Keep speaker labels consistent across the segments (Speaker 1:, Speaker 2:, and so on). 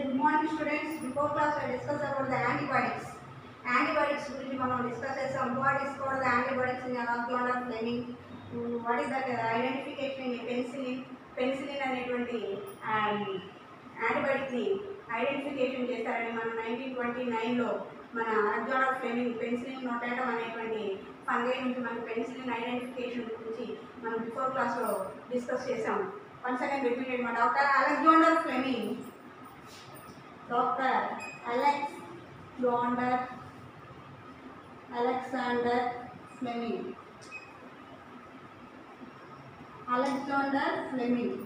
Speaker 1: Good morning students before class discuss about the antibiotics antibiotics గురించి మనం discuss చేస్తాం what is called the antibiotics in Alexander Fleming what is that identification in penicillin penicillin అనేటువంటి యాంటీబయాటిక్ని identification చేశారని మనం nineteen twenty నైన్లో మన Alexander Fleming penicillin నోటాటం అనేటువంటి ఫంగై నుంచి మన పెన్సిలిన్ ఐడెంటిఫికేషన్ గురించి మనం బిఫోర్ క్లాస్లో డిస్కస్ చేసాం వన్స్ అగైన్ రిపీటెడ్ మా doctor Alexander Fleming. Doctor Alexander Alexander Fleming Alexander Fleming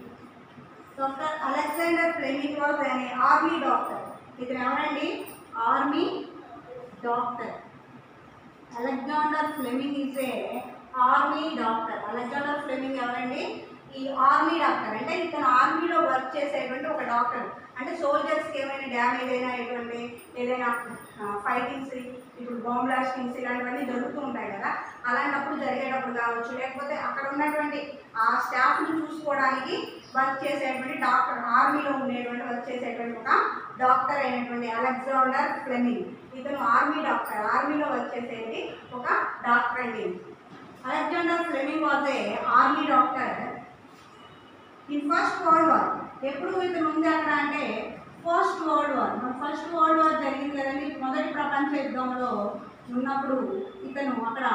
Speaker 1: doctor Alexander Fleming was అనే ఆర్మీ డాక్టర్ ఇతను ఎవరండి? Army doctor Alexander Fleming is a army doctor Alexander Fleming ఎవరండి? ఈ ఆర్మీ డాక్టర్ అంటే ఇతను ఆర్మీలో వర్క్ చేసేటువంటి ఒక డాక్టర్ అంటే సోల్జర్స్కి ఏమైనా డ్యామేజ్ అయినా ఎటువంటి ఏదైనా ఫైటింగ్స్ ఇప్పుడు బాంబ్ బ్లాస్టింగ్స్ ఇలాంటివన్నీ జరుగుతూ ఉంటాయి కదా అలాంటప్పుడు జరిగేటప్పుడు కావచ్చు. లేకపోతే అక్కడ ఉన్నటువంటి ఆ స్టాఫ్ని చూసుకోవడానికి వర్క్ చేసేటువంటి డాక్టర్ ఆర్మీలో ఉండేటువంటి వర్క్ చేసేటువంటి ఒక డాక్టర్ అయినటువంటి అలెగ్జాండర్ ఫ్లెమింగ్ ఇతను ఆర్మీ డాక్టర్ ఆర్మీలో వర్క్ చేసేది ఒక డాక్టర్ అండి. Alexander Fleming was a army doctor in first world war ఎప్పుడు ఇతను ఉంది అక్కడ అంటే ఫస్ట్ వరల్డ్ వార్ మన ఫస్ట్ వరల్డ్ వార్ జరిగింది కదండి. మొదటి ప్రపంచ యుద్ధంలో ఉన్నప్పుడు ఇతను అక్కడ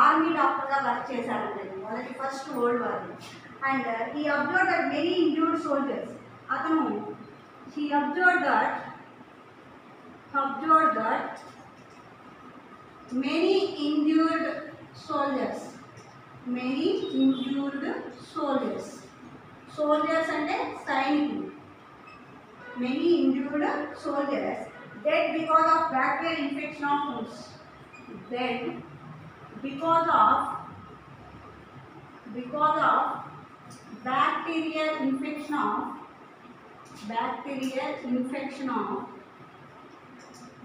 Speaker 1: ఆర్మీ డాక్టర్గా వర్క్ చేశారంటే మొదటి first world war and he observe that many injured soldiers అతను he observe that observe that many injured soldiers many injured soldiers soldiers అంటే సైనికులు many injured soldiers dead because of bacterial infection of foods dead because of because of bacterial infection of bacterial infection of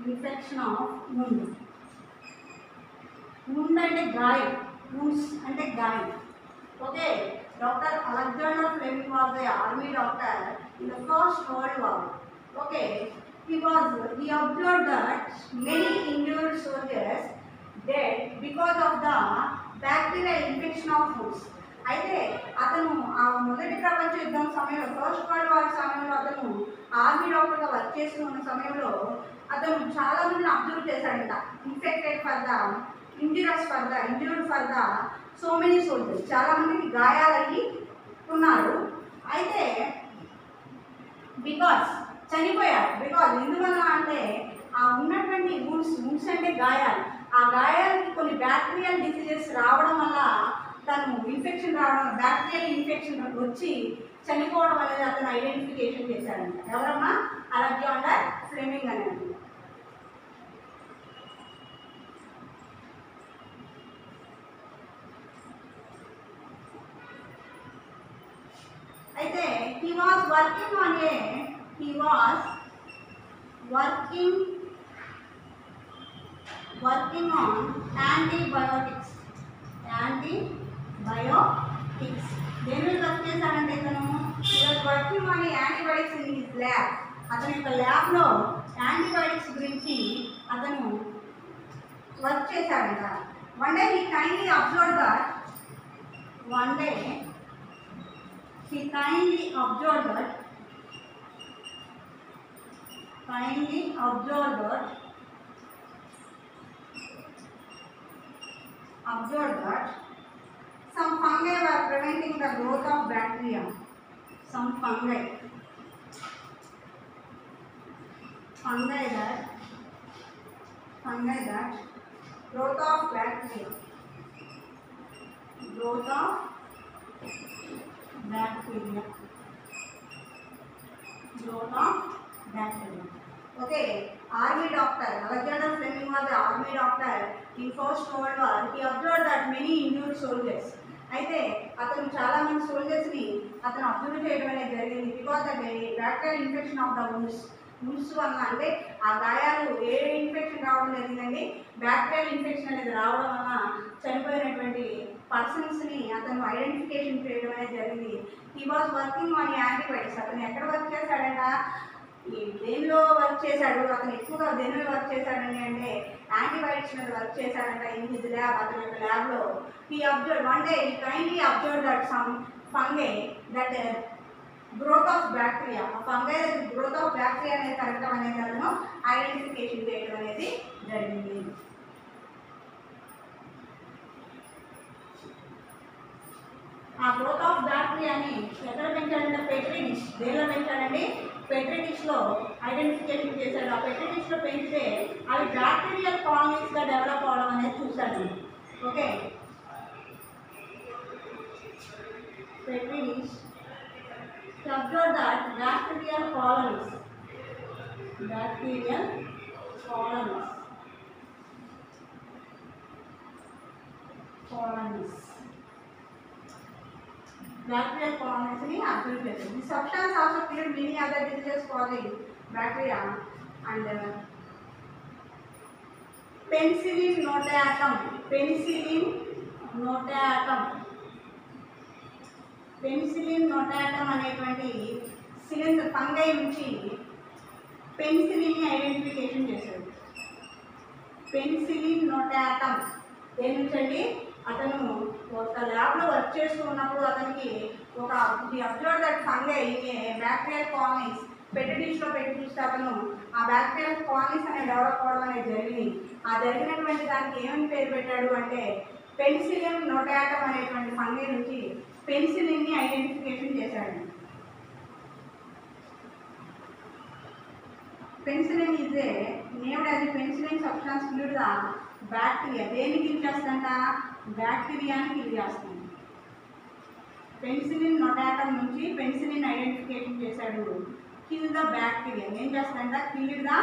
Speaker 1: infection of wound wound అంటే గాయం wounds అంటే గాయం okay doctor Alexander Fleming was the army doctor in the first world war okay he was he observed that many injured soldiers dead because of the bacteria infection of foods అయితే అతను ఆ మొదటి ప్రపంచ యుద్ధం సమయంలో first world war సమయంలో అతను army డాక్టర్గా వర్క్ చేస్తూ ఉన్న సమయంలో అతను చాలా మందిని అబ్జర్వ్ చేశాడంట. Infected for the injurious for the injured for the so many soldiers చాలా మందికి గాయాలయ్యి ఉన్నారు. అయితే బికాస్ చనిపోయారు. బికాజ్ ఎందువల్ల అంటే ఆ ఉన్నటువంటి వుండ్స్ వుండ్స్ అంటే గాయాలు. ఆ గాయాలకి కొన్ని బ్యాక్టీరియల్ డిసీజెస్ రావడం వల్ల తను ఇన్ఫెక్షన్ రావడం బ్యాక్టీరియల్ ఇన్ఫెక్షన్ వచ్చి చనిపోవడం అనేది అతను ఐడెంటిఫికేషన్ చేశాడంట. ఎవరమ్మా? అలెగ్జాండర్ ఫ్లెమింగ్ అనేది అయితే working on a he was working working on antibiotics antibiotics దేని మీద వర్క్ చేశాడంటే ఇతను? Working on antibiotics in his lab అతని యొక్క ల్యాబ్లో యాంటీబయోటిక్స్ గురించి అతను వర్క్ చేశాడంట. One day he kindly observe that one day he kindly observed kindly observed observed that some fungi were preventing the growth of bacteria some fungi fungi that fungi that growth of bacteria growth of bacterial zone of okay army doctor Alexander Fleming was army doctor he first world war he observe that many Indian soldiers అయితే అతను చాలా మంది సోల్జర్స్ని అతను observe చేయడం అనేది జరిగింది because and bacterial infection of the wounds wounds వల్ల అంటే ఆ గాయాలు ఏ ఇన్ఫెక్షన్ రావడం జరిగిందండి? బ్యాక్టీరియల్ ఇన్ఫెక్షన్ అనేది రావడం వల్ల చనిపోయినటువంటి పర్సన్స్ని అతను ఐడెంటిఫికేషన్ చేయడం అనేది జరిగింది. He was working on antibiotics అతను ఎక్కడ వర్క్ చేశాడంట? ఈ దేనిలో వర్క్ చేశాడు? అతను ఎక్కువగా దేనిలో వర్క్ చేశాడని అంటే యాంటీబయాటిక్స్ మీద వర్క్ చేశాడంట ఇన్ హిజ్ ల్యాబ్ అతని యొక్క ల్యాబ్లో. He observe one day he kindly observe that some fungi that growth of bacteria ఆ ఫంగై గ్రోత్ ఆఫ్ బ్యాక్టీరియా అనేది కరెక్ట్ అనేది అతను ఐడెంటిఫికేషన్ చేయడం అనేది జరిగింది. ఆ గ్రోత్ ఆఫ్ బ్యాక్టీరియాని ఎక్కడ పెంచాడంటే పెట్రీ డిష్ దేనిలో పెంచాడండి పెట్రీ డిష్లో ఐడెంటిఫికేషన్ చేశాడు. ఆ పెట్రీ డిష్లో పెంచితే అవి బ్యాక్టీరియల్ కాలనీస్గా డెవలప్ అవడం అనేది చూశాడు. Okay? Petri dish to observe that bacterial colonies, bacterial colonies, colonies, bacterial కాలనీస్ని చేస్తుంది. Substance also clear many other diseases far the bacteria and penicillin notatum penicillin notatum penicillin notatum అనేటువంటి cylinder fungi నుంచి penicillin identification చేశాడు penicillin notatum ఏమిటండి అతను ఒక ల్యాబ్లో work చేస్తూ ఉన్నప్పుడు అతనికి ఒక observe that fungi bacterial colonies petri డిష్లో పెట్టి చూస్తే అతను ఆ బ్యాక్టీరియల్ కాలనీస్ అనేది డెవలప్ అవ్వడం అనేది జరిగింది. ఆ జరిగినటువంటి దానికి ఏమని పేరు పెట్టాడు అంటే పెన్సిలిన్ నోటాటం అనేటువంటి ఫంగై నుంచి పెన్సిలిన్ని ఐడెంటిఫికేషన్ చేశాడు. Penicillin is a named as penicillin substance fluid the bacteria దేనికి కిల్ బ్యాక్టీరియాని కిల్ చేస్తుంది. పెన్సిలిన్ నొటాటం నుంచి పెన్సిలిన్ ఐడెంటిఫికేషన్ చేశాడు. Kill the bacteria. ఏం చేస్తాడంట కిల్డ్ ద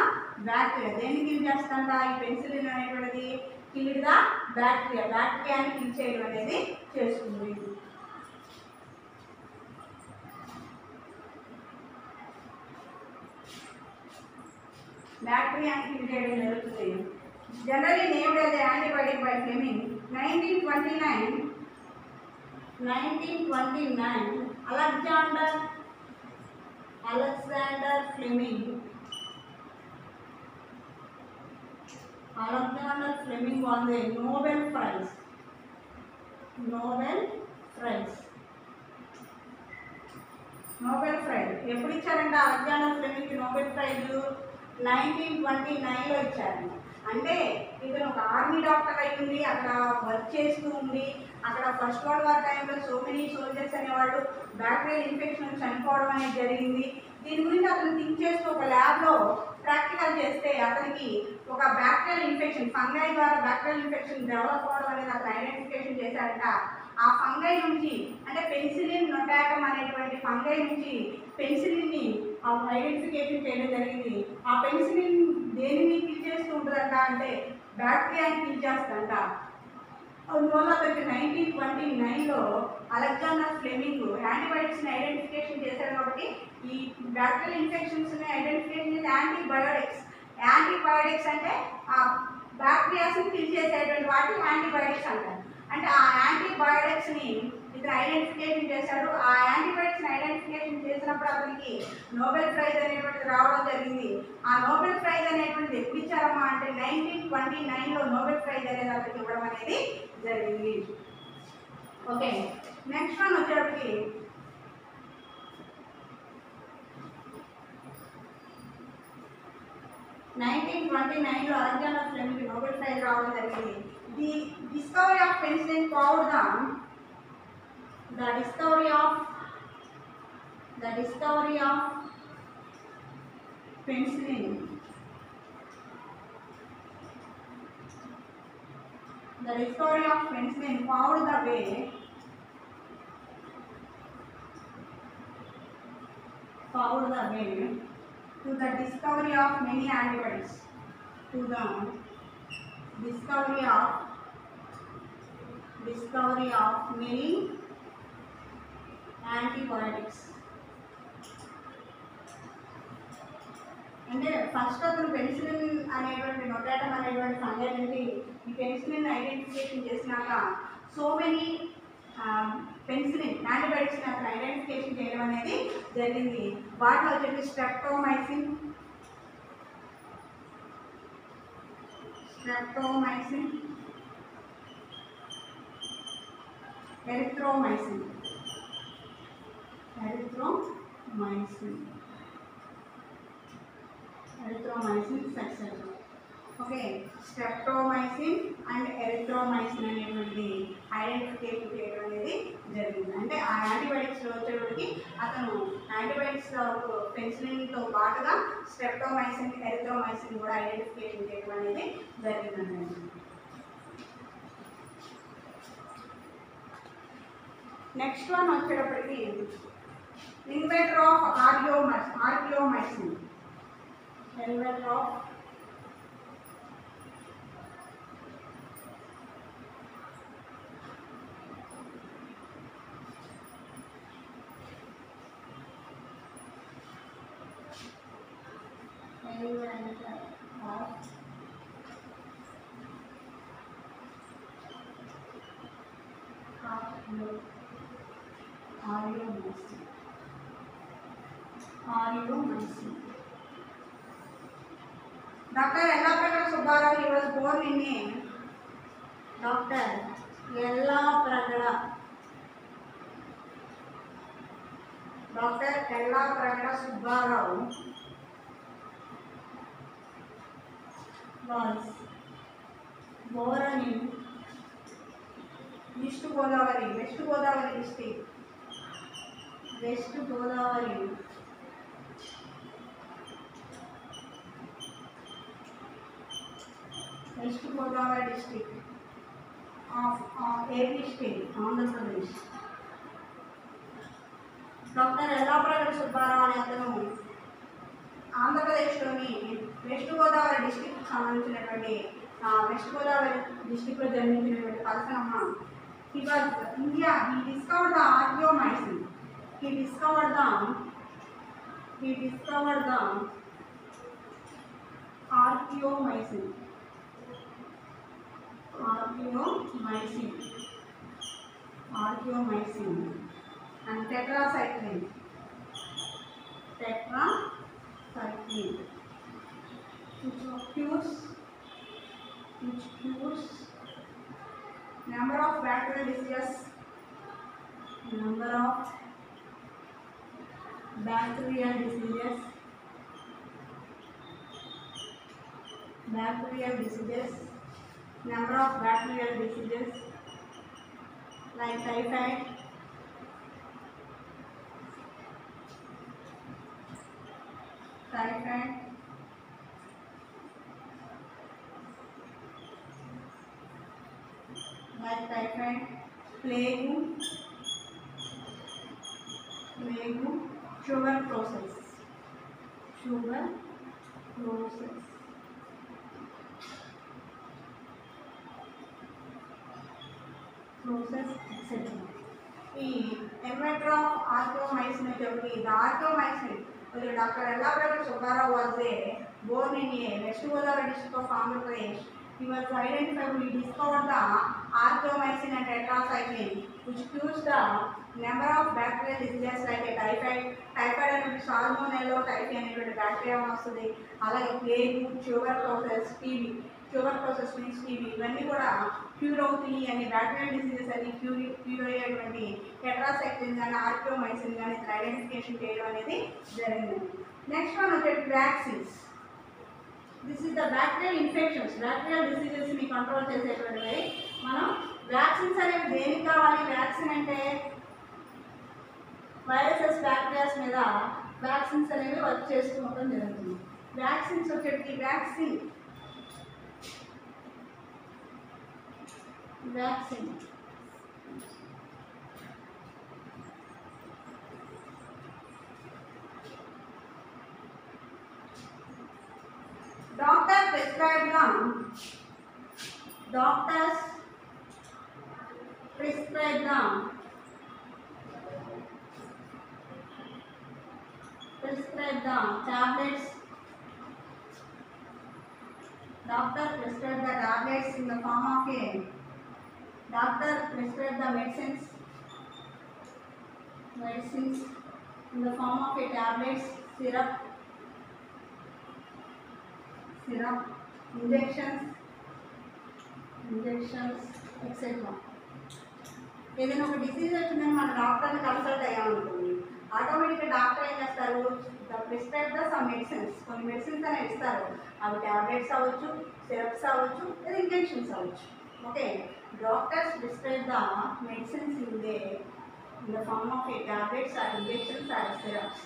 Speaker 1: బ్యాక్టీరియా. దేన్ని కిల్ చేస్తాడంట ఈ పెన్సిలిన్ అనేటువంటిది కిల్డ్ ద బ్యాక్టీరియా. బ్యాక్టీరియాని కిల్ చేయడం అనేది చేస్తుంది. బ్యాక్టీరియాని కిల్ చేయడం జరుగుతుంది. Generally named as antibiotic by Fleming nineteen twenty nine nineteen twenty nine Alexander Alexander Fleming Alexander Fleming was a Nobel prize Nobel prize Nobel prize ఎప్పుడు ఇచ్చారంటే? అలెగ్జాండర్ ఫ్లెమింగ్కి నోబెల్ ప్రైజ్? నైన్టీన్ ట్వంటీ నైన్లో ఇచ్చారు. అంటే ఇతను ఒక ఆర్మీ డాక్టర్ అయి ఉండి అక్కడ వర్క్ చేస్తూ ఉండి అక్కడ ఫస్ట్ వరల్డ్ వార్ టైంలో సో మెనీ సోల్జర్స్ అనేవాళ్ళు బ్యాక్టీరియల్ ఇన్ఫెక్షన్ చనిపోవడం అనేది జరిగింది. దీని గురించి అతను థింక్ చేస్తూ ఒక ల్యాబ్లో ప్రాక్టికల్ చేస్తే అతనికి ఒక బ్యాక్టీరియల్ ఇన్ఫెక్షన్ ఫంగై ద్వారా బ్యాక్టీరియల్ ఇన్ఫెక్షన్ డెవలప్ అవడం అనేది అతను ఐడెంటిఫికేషన్ చేశాడంట ఆ ఫంగై నుంచి అంటే పెన్సిలిన్ నొటాటం అనేటువంటి ఫంగై నుంచి పెన్సిలిన్ని ఐడెంటిఫికేషన్ చేయడం జరిగింది. ఆ పెన్సిలిన్ దేని ఉంటుందంట అంటే బ్యాక్టీరియాని కిల్ చేస్తుందంట అందువల్ల అతనికి నైన్టీన్ ట్వంటీ నైన్లో అలెగ్జాండర్ ఫ్లెమింగ్ యాంటీబయాటిక్స్ని ఐడెంటిఫికేషన్ చేశారు కాబట్టి ఈ బ్యాక్టీరియల్ ఇన్ఫెక్షన్స్ని ఐడెంటిఫికేషన్ చేసి యాంటీబయోటిక్స్ యాంటీబయోటిక్స్ అంటే ఆ బ్యాక్టీరియాస్ని కిల్ చేసేటువంటి వాటి యాంటీబయోటిక్స్ అంటారు. అంటే ఆ యాంటీబయోటిక్స్ని ఇప్పుడు ఐడెంటిఫికేషన్ చేశాడు. ఆ యాంటీబయాటిక్స్ ఐడెంటిఫికేషన్ చేసినప్పుడు అతనికి నోబెల్ ప్రైజ్ అనేటువంటిది రావడం జరిగింది. ఆ నోబెల్ ప్రైజ్ అనేటువంటిది ఎప్పుడు ఇచ్చారమ్మా అంటే నైన్టీన్ ట్వంటీ నైన్లో నోబెల్ ప్రైజ్ అనేది అతనికి ఇవ్వడం అనేది జరిగింది. ఓకే నెక్స్ట్ వన్ వచ్చేటప్పటికి నైన్టీన్ ట్వంటీ నైన్లో అలెగ్జాండర్ ఫ్లెమింగ్ నోబెల్ ప్రైజ్ రావడం జరిగింది. The discovery of penicillin powder the discovery of the discovery of penicillin. The discovery of penicillin paved the way paved the way to the discovery of many antibodies to the discovery of discovery of many antibiotics అంటే first అతను penicillin అనేటువంటి notatum అనేటువంటి fungi ఈ penicillin identification చేసినాక so many penicillin యాంటీబయాటిక్స్ని అతను identification చేయడం అనేది జరిగింది. వాటిలో వచ్చేసి streptomycin streptomycin erythromycin erythromycin erythromycin success okay streptomycin and erythromycin అనేటువంటి ఐడెంటిఫికేషన్ చేయడం అనేది జరిగింది. అంటే ఆ యాంటీబయాటిక్స్లో వచ్చేటప్పటికి అతను యాంటీబయాటిక్స్ పెన్సిలిన్తో పాటుగా స్ట్రెప్టోమైసిన్ ఎరిథ్రోమైసిన్ కూడా ఐడెంటిఫికేషన్ చేయడం అనేది జరిగిందండి. నెక్స్ట్ వన్ వచ్చేటప్పటికి inventor of aureomycin aureomycin inventor of inventor. మహనీయుడు మనిషి doctor Yellapragada Subbarao he was born in doctor Yellapragada doctor Yellapragada Subbarao was born in East Godavari, West Godavari district, West Godavari West Godavari district of AP state Andhra Pradesh. Doctor Yellapragada Subbarao అనే అతను ఆంధ్రప్రదేశ్లోని west Godavari district సంబంధించినటువంటి West Godavari డిస్టిక్లో జన్మించినటువంటి person he was India. He discovered the aureomycin he discovered the he discovered the aureomycin ఆర్కియోమైసిన్ ఆర్కియోమైసిన్ and tetracycline. Tetracycline. Which cures, which cures number of bacterial diseases, number of bacterial diseases, bacterial diseases, number of bacterial diseases like typhoid, typhoid, like typhoid, plague, plague, sugar process, sugar process. Process etcetera ఈ ఎంట్రా aureomycin అయితే ఇది aureomycin మరి doctor Yellapragada Subbarao was born in a West Godavari district of Andhra Pradesh. He was identify he discover the aureomycin and tetracycline which cures the number of bacterial diseases like a typhoid typhoid అనేది salmonella typhi అనేటువంటి bacteria వస్తుంది. అలాగే plague sugar process TB cure process means ఇవన్నీ కూడా cure అవుతాయి అని bacterial diseases అని cure cure అయ్యేటువంటి టెట్రాసైక్లిన్ కానీ ఆర్కియోమైసిన్ కానీ ఇతను ఐడెంటిఫికేషన్ చేయడం అనేది జరిగింది. నెక్స్ట్ వన్ వచ్చేది vaccines this is the bacterial infections bacterial డిసీజెస్ని control చేసేటువంటివి. మనం వ్యాక్సిన్స్ అనేవి దేనికి కావాలి? వ్యాక్సిన్ అంటే వైరసెస్ బ్యాక్టీరియాస్ మీద వ్యాక్సిన్స్ అనేవి వర్క్ చేస్తూ ఉండడం జరుగుతుంది. Vaccines వచ్చేటికి vaccine vaccine doctor prescribe doctors prescribe prescribe the tablets. Doctor prescribe the tablets in the form of a doctor prescribe the medicines medicines in the form of a tablets, syrup, syrup, injections, injections etcetera ఏదైనా ఒక disease వచ్చిందని మన డాక్టర్ని consult అయ్యామనుకోండి ఆటోమేటిక్గా doctor ఏం చేస్తారు? The prescribe the some medicines. కొన్ని medicines అనేవి ఇస్తారు. అవి ట్యాబ్లెట్స్ అవ్వచ్చు సిరప్స్ అవ్వచ్చు లేదా ఇంజెక్షన్స్ అవ్వచ్చు. okay doctors prescribe the medicines in the, in the form of a tablets or injections or syrups.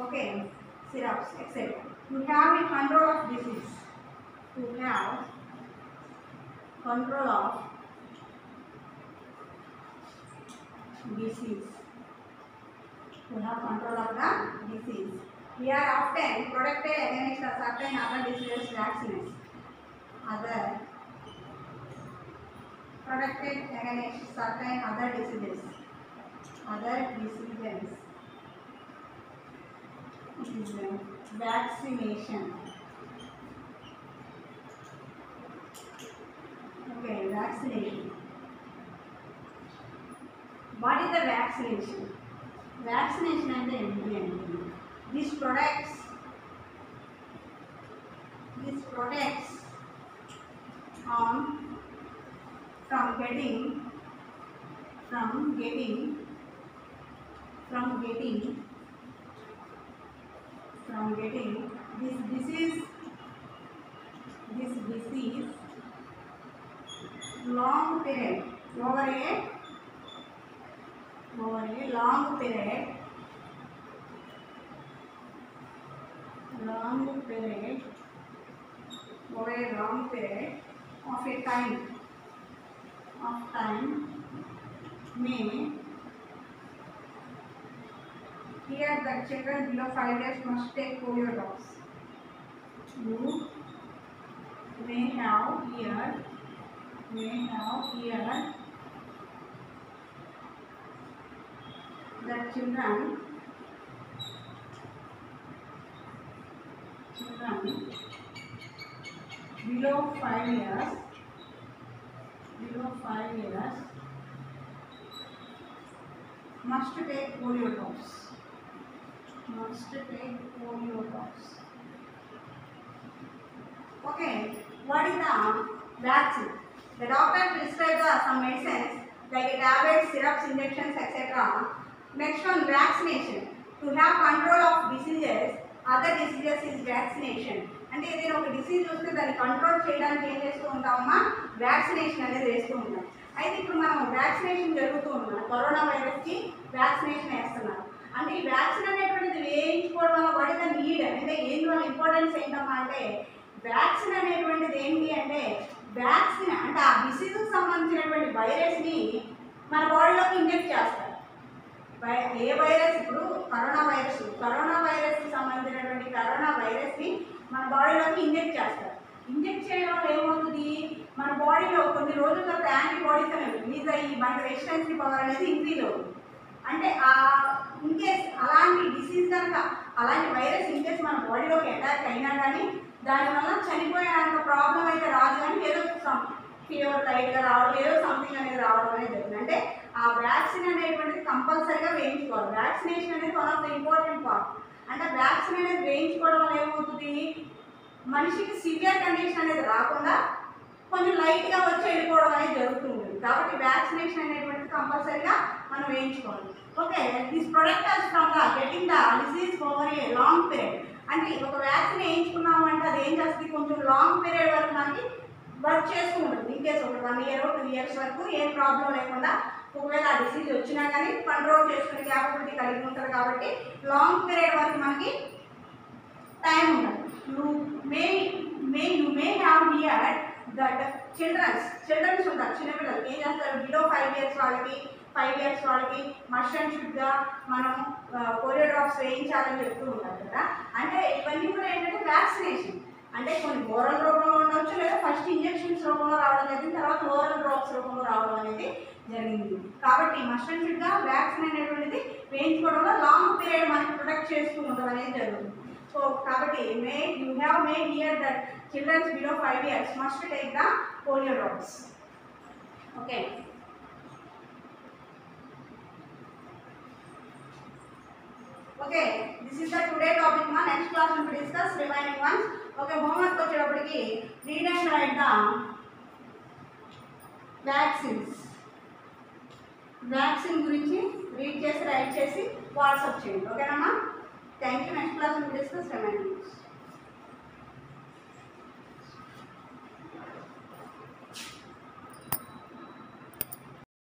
Speaker 1: Okay, syrups, etc. you have a control of disease. you have control of disease. you have control of the disease. We are often protected against certain other diseases vaccines. Other protected against certain other diseases. Other diseases. Uh, vaccination. Getting from getting from getting this disease this disease long period over a over a long period long period over a long period of a time of time may here the children below 5 years must take polio drops you may have here may have here the children children below 5 years below 5 years must take polio drops must take polio drops okay what is the vaccine the doctor prescribes some medicines like tablets syrups injections etc next one vaccination to have control of diseases other diseases is vaccination అంటే ఏదైనా ఒక disease వస్తే దాన్ని control చేయడానికి ఏం చేస్తూ ఉంటామమ్మా vaccination అనేది వేస్తూ ఉంటాం అయితే ఇప్పుడు మనం వ్యాక్సినేషన్ జరుగుతూ ఉన్నాం కరోనా వైరస్కి వ్యాక్సినేషన్ వేస్తున్నారు. అంటే ఈ వ్యాక్సిన్ అనేటువంటిది వేయించుకోవడం వల్ల వాట్ ఇస్ నీడ్ అంటే ఏంటి ఇంపార్టెన్స్ ఏంటమ్మా అంటే వ్యాక్సిన్ అనేటువంటిది ఏంటి అంటే వ్యాక్సిన్ అంటే ఆ డిసీజ్కి సంబంధించినటువంటి వైరస్ని మన బాడీలోకి ఇంజెక్ట్ చేస్తారు. వై- ఏ వైరస్ ఇప్పుడు కరోనా వైరస్ కరోనా వైరస్కి సంబంధించినటువంటి కరోనా వైరస్ని మన బాడీలోకి ఇంజెక్ట్ చేస్తారు. ఇంజెక్ట్ చేయడం వల్ల ఏమవుతుంది? మన బాడీలో కొన్ని రోజుల తర్వాత యాంటీబాడీస్ అనేవి రిలీజ్ అయ్యి మనకి రెసిస్టెన్సీ పవర్ అనేది ఇంక్రీజ్ అవుతుంది. అంటే ఆ ఇన్కేస్ అలాంటి డిసీజ్ కనుక అలాంటి వైరస్ ఇన్కేస్ మన బాడీలోకి అటాక్ అయినా కానీ దానివల్ల చనిపోయేంత ప్రాబ్లం అయితే రాదు కానీ ఏదో సమ్ ఫీవర్ లైట్గా రావడం ఏదో సంథింగ్ అనేది రావడం అనేది జరుగుతుంది. అంటే ఆ వ్యాక్సిన్ అనేటువంటిది కంపల్సరీగా వేయించుకోవాలి. వ్యాక్సినేషన్ అనేది one of the important part అంటే వ్యాక్సిన్ అనేది వేయించుకోవడం వల్ల ఏమవుతుంది? మనిషికి సివియర్ కండిషన్ అనేది రాకుండా కొంచెం లైట్గా వచ్చి వెళ్ళిపోవడం అనేది జరుగుతుంది. కాబట్టి వ్యాక్సినేషన్ అనేటువంటిది కంపల్సరీగా మనం వేయించుకోవాలి. Okay this product us from the getting the disease over a long period అంటే ఒక వ్యాక్సిన్ వేయించుకున్నాము అంటే అది ఏం చేస్తుంది? కొంచెం లాంగ్ పీరియడ్ వరకు మనకి వర్క్ చేస్తూ ఉంటుంది. ఇన్ కేసు ఒక వన్ ఇయర్ టూ ఇయర్స్ వరకు ఏం ప్రాబ్లం లేకుండా ఒకవేళ ఆ డిసీజ్ వచ్చినా కానీ కంట్రోల్ చేసుకునే క్యాపబిలిటీ కలిగి ఉంటుంది కాబట్టి లాంగ్ పీరియడ్ వరకు మనకి టైం ఉంటుంది you may may you may have hear that childrens childrens ఉంటారు చిన్నపిల్లలు. ఏం చేస్తారు? బిలో ఫైవ్ ఇయర్స్ వాళ్ళకి ఫైవ్ ఇయర్స్ వాళ్ళకి మస్ట్ అండ్ షుడ్గా మనం పోలియో డ్రాప్స్ వేయించాలని చెప్తూ ఉంటారు కదా. అంటే ఇవన్నీ కూడా ఏంటంటే వ్యాక్సినేషన్ అంటే కొన్ని ఓరల్ రూపంలో ఉండొచ్చు లేదా ఫస్ట్ ఇంజెక్షన్స్ రూపంలో రావడం జరిగింది తర్వాత ఓరల్ డ్రాప్స్ రూపంలో రావడం అనేది జరిగింది. కాబట్టి మస్ట్ అండ్ షుడ్గా వ్యాక్సిన్ అనేటువంటిది వేయించుకోవడం వల్ల లాంగ్ పీరియడ్ మనకి ప్రొటెక్ట్ చేస్తూ ఉండడం అనేది జరుగుతుంది. సో కాబట్టి may you have may hear that childrens below five years must take the polio drops okay okay this is the today topic మా next class will discuss remaining ones okay homework వచ్చేటప్పటికి read and write the vaccines vaccine గురించి read చేసి write చేసి WhatsApp చేయండి. ఓకేనమ్మా Thank you. Next class we will discuss